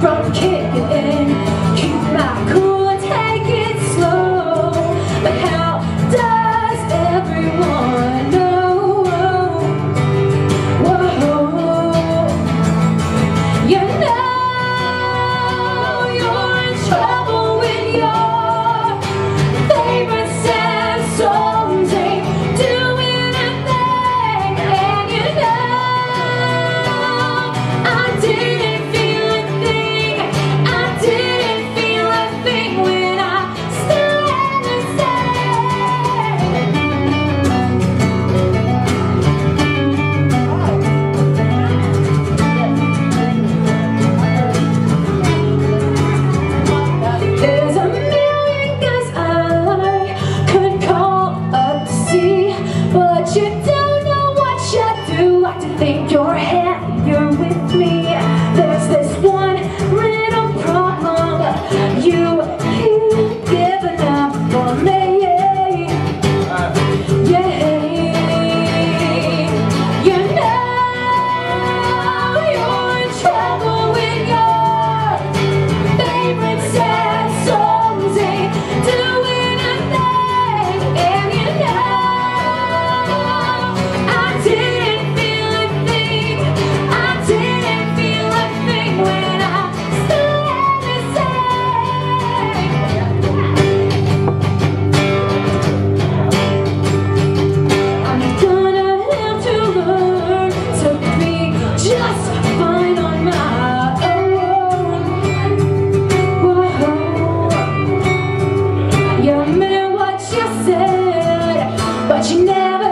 from kicking in. shit you said, but you never